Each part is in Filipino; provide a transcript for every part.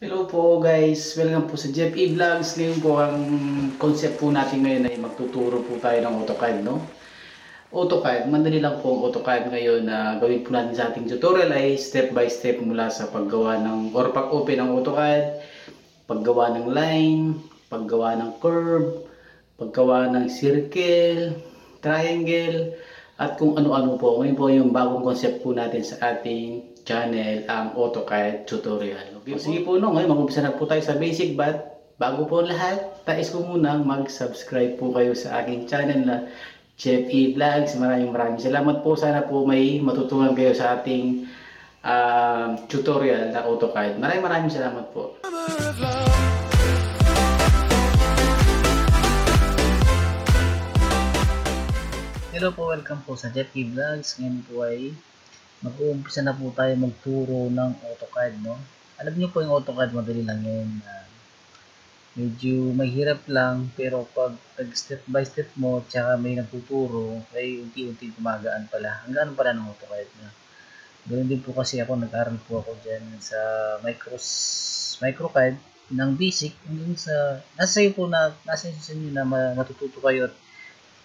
Hello po guys, welcome po sa Jeff E Vlogs. Ngayon po ang concept po natin ngayon ay magtuturo po tayo ng AutoCAD, no? AutoCAD, madali lang po ang AutoCAD ngayon na gawin po natin sa ating tutorial ay step by step mula sa paggawa ng or pag-open ng AutoCAD, paggawa ng line, paggawa ng curve, paggawa ng circle, triangle, at kung ano-ano po. Ngayon po yung bagong concept po natin sa ating channel, ang AutoCAD tutorial. Okay, Sige po no, ngayon mag-umpisa na po tayo sa basic but bago po lahat, tais ko munang mag-subscribe po kayo sa aking channel na Chef E Vlogs. Maraming maraming salamat po. Sana po may matutunan kayo sa ating ah, tutorial na AutoCAD. Maraming maraming salamat po. Hello po, welcome po sa Jet Key Vlogs. Ngayon po ay mag-uumpisa na po tayo magturo ng AutoCAD, no? Alam niyo po yung AutoCAD, madali lang yun. Ah, medyo mahirap lang, pero pag nag-step by step mo, tsaka may nagtuturo, ay unti-unti gumagaan pala. Ang gaan pala ng AutoCAD na. Ganun din po kasi ako, nag-aral po ako dyan sa Micros, MicroCAD ng basic hanggang sa nasa iyo po na nasa sa inyo na ma- matututo kayo at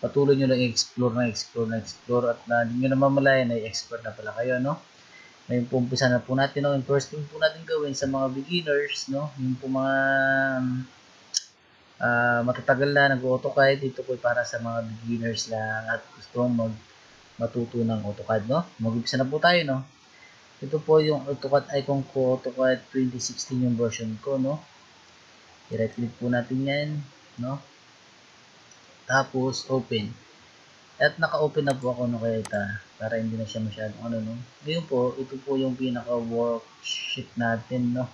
patuloy nyo lang i-explore na explore na explore. At na hindi nyo na mamalayan ay expert na pala kayo no? Ngayon po umpisa na po natin no? Yung first thing po natin gawin sa mga beginners no? Yung po mga ah, matatagal na nag-AutoCAD dito po para sa mga beginners lang at gusto mag matuto ng AutoCAD no? Mag-umpisa na po tayo no? Ito po yung AutoCAD icon ko AutoCAD 2016 yung version ko no? I-right click po natin yan no tapos open. At naka-open na po ako kaya ita para hindi na siya masyadong ano no? Ngayon po ito po yung pinaka worksheet natin no?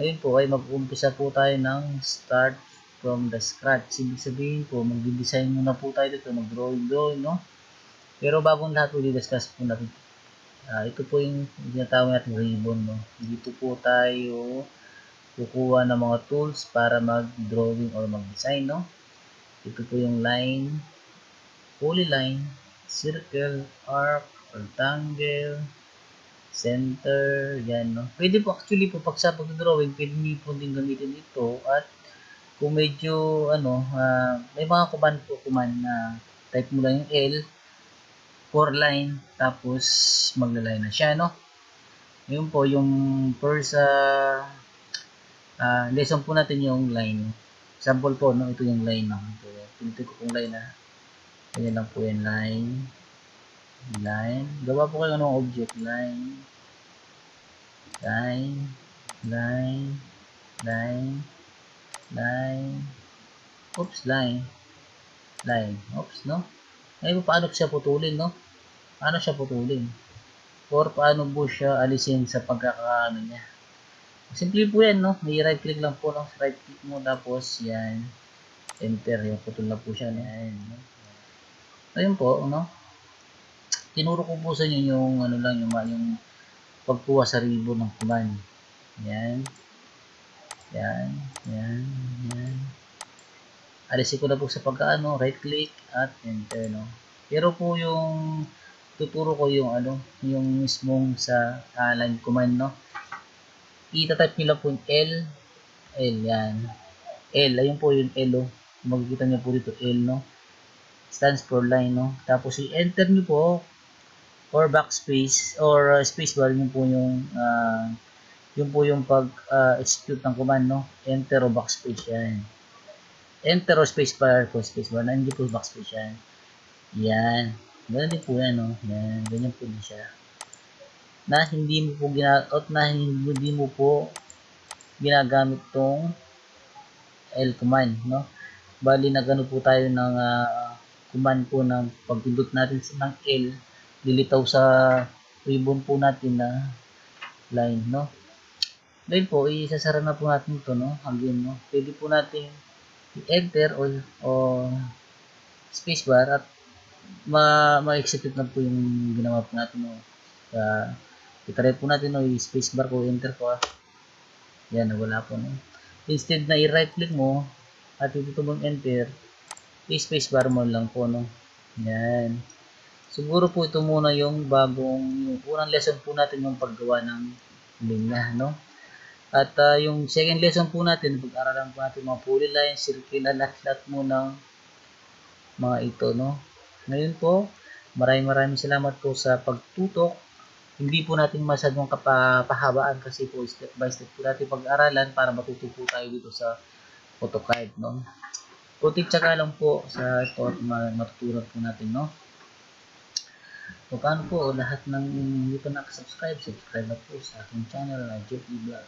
Ngayon po ay mag-umpisa po tayo ng start from the scratch. Ibig sabihin po mag-design muna po tayo dito mag drawing drawing no? Pero bagong lahat po di-discuss po natin. Ah, ito po yung tinatawag natin ribbon no? Dito po tayo kukuha ng mga tools para mag-drawing or mag-design no ito po yung line, polyline, circle, arc, rectangle, center, yan, no? Pwede po, actually po, pag sa pag-drawing, pwede niyo po din gamitin ito at kung medyo, ano, ah, may mga command po, command na type mo lang yung L, for line, tapos magla-line na siya, no? Yun po, yung first ah, ah, lesson po natin yung line. Sample po, no? Ito yung line, no? Pinito ko pong line, na. Ganyan lang po yung line. Line. Gawa po kayo ng object. Line. Line. Line. Line. Line. Oops, line. Line. Oops, no? Ngayon, paano siya putulin, no? Paano siya putulin? Or paano po siya alisin sa pagkakaano niya? Simple po yan, no? May right click lang po, no? Right click mo, tapos yan. Enter, yung putol na po siya. Yan, no? Ayun po, no? Tinuro ko po sa inyo yung, ano lang, yung, yung pagkuha sa ribbon ng command. Yan. Yan. Yan. Yan. Alisin ko na po sa pagkaano, right click at enter, no? Pero po yung tuturo ko yung ano, yung mismong sa line command, no? itatype nyo lang po yung L, L, yan. L, ayun po yung L, oh. Makikita nyo po dito, L, no? Stands for line, no? Tapos, i-enter nyo po, or backspace, or uh, spacebar, yun po yung, uh, yun po yung pag-execute ng command, no? Enter o backspace, yan. Enter o spacebar po, spacebar, na hindi po backspace, yan. Yan. Ganyan din po yan, no? Yan, ganyan po din siya na hindi mo po ginagamit na hindi mo po ginagamit tong L command no bali na gano po tayo ng uh, command po ng pagpindot natin ng L. Lilitaw sa ribbon po natin na line no? Dahil po isasara na po natin to no? Again no? Pwede po natin i-enter o, o spacebar at ma ma-execute na po yung ginawa po natin no? Sa Itry po natin no, i-space bar ko, enter ko ah. Yan, wala po no. Instead na i-right click mo, at ito mong enter, i-space bar mo lang po no. Yan. Siguro po ito muna yung bagong, yung unang lesson po natin yung paggawa ng linya, no. At ah, yung second lesson po natin, pag-aralan po natin mga polyline, circle, lahat-lahat mo ng mga ito, no? Ngayon po, maraming maraming salamat po sa pagtutok. Hindi po natin masyadong kapahabaan kasi po step by step po natin pag-aralan para matuto po tayo dito sa AutoCAD, no? Kunting tsaka lang po sa ito at ma- matutunan po natin, no? So, paano po lahat ng hindi pa nakasubscribe, subscribe na po sa aking channel na E. Vlog.